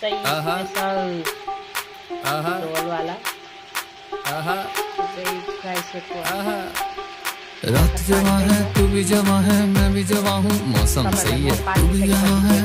चाहिए हाँ, हाँ। हाँ, वाला। रात जवा है तू भी जवा है मैं भी जवा हूँ। मौसम सही है तू भी यहाँ है।